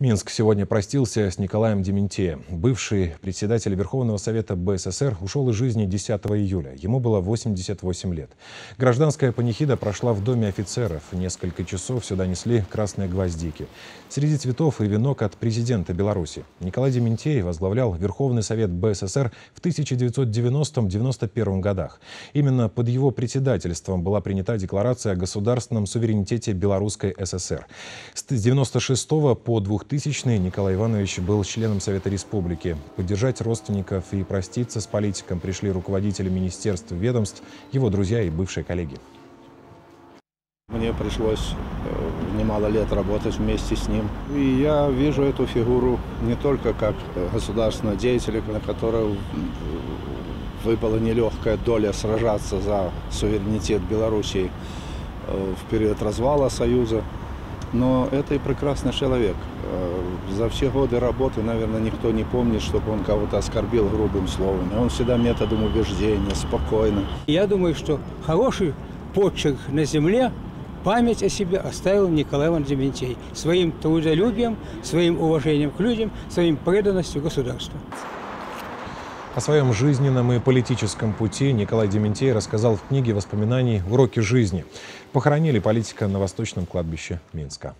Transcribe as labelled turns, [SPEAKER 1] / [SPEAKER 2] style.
[SPEAKER 1] Минск сегодня простился с Николаем Дементеем. Бывший председатель Верховного Совета БССР ушел из жизни 10 июля. Ему было 88 лет. Гражданская панихида прошла в доме офицеров. Несколько часов сюда несли красные гвоздики. Среди цветов и венок от президента Беларуси. Николай Дементей возглавлял Верховный Совет БССР в 1990-91 годах. Именно под его председательством была принята декларация о государственном суверенитете Белорусской ССР. С 1996 по 2000 2000 Николай Иванович был членом Совета Республики. Поддержать родственников и проститься с политиком пришли руководители министерств, ведомств, его друзья и бывшие коллеги.
[SPEAKER 2] Мне пришлось э, немало лет работать вместе с ним. И я вижу эту фигуру не только как государственного деятеля, на которого выпала нелегкая доля сражаться за суверенитет Белоруссии э, в период развала Союза, но это и прекрасный человек. Э, за все годы работы, наверное, никто не помнит, чтобы он кого-то оскорбил грубым словом. Он всегда методом убеждения, спокойно.
[SPEAKER 3] Я думаю, что хороший почерк на земле память о себе оставил Николай Иванович Дементей своим трудолюбием, своим уважением к людям, своим преданностью государству.
[SPEAKER 1] О своем жизненном и политическом пути Николай Дементей рассказал в книге воспоминаний «Уроки жизни». Похоронили политика на Восточном кладбище Минска.